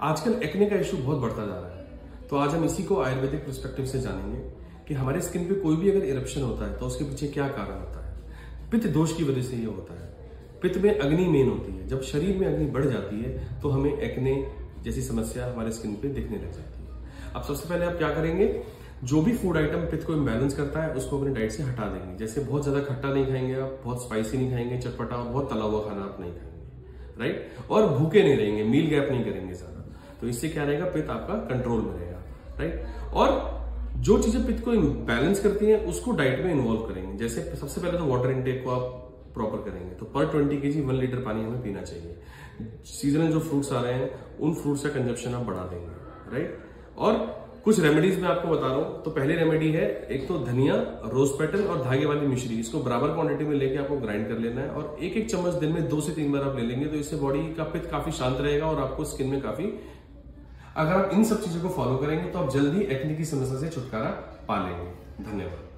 आजकल एक्ने का इशू बहुत बढ़ता जा रहा है। तो आज हम इसी को आयुर्वेदिक परस्पेक्टिव से जानेंगे कि हमारे स्किन पे कोई भी अगर इरप्शन होता है तो उसके पीछे क्या कारण होता है। पित्त दोष की वजह से ये होता है। पित्त में अग्नि मेन होती है। जब शरीर में अग्नि बढ़ जाती है तो हमें एक्ने जैसी समस्या हमारे स्किन पे दिखने लग जाती है। अब सबसे पहले आप क्या करेंगे? जो भी फ़ूड आइटम पित्त को इम्बैलेंस करता है, उसको अपने डाइट से हटा देंगे। जैसे बहुत ज़्यादा खट्टा नहीं खाएँगे आप, बहुत स्पाइसी नहीं खाएँगे, चटपटा और बहुत तला हुआ खाना आप नहीं खाएँगे। राइट और भूखे नहीं रहेंगे मील गैप नहीं करेंगे ज़्यादा। तो इससे क्या रहेगा? पित्त आपका कंट्रोल में रहेगा राइट और जो चीज़ें पित्त को बैलेंस करती हैं, उसको डाइट में इन्वॉल्व करेंगे। जैसे सबसे पहले तो वाटर इनटेक को आप प्रॉपर करेंगे। तो पर ट्वेंटी के जी वन लीटर पानी हमें पीना चाहिए। सीजनल जो फ्रूट्स आ रहे हैं, उन फ्रूट्स का कंजप्शन आप बढ़ा देंगे राइट और कुछ रेमेडीज मैं आपको बता रहा हूँ। तो पहली रेमेडी है, एक तो धनिया रोज पेटल और धागे वाली मिश्री। इसको बराबर क्वांटिटी में लेके आपको ग्राइंड कर लेना है और एक एक चम्मच दिन में दो से तीन बार आप ले लेंगे तो इससे बॉडी का पित्त काफ़ी शांत रहेगा और आपको स्किन में काफ़ी अगर आप इन सब चीज़ों को फॉलो करेंगे तो आप जल्दी एक्ने की समस्या से छुटकारा पा लेंगे। धन्यवाद।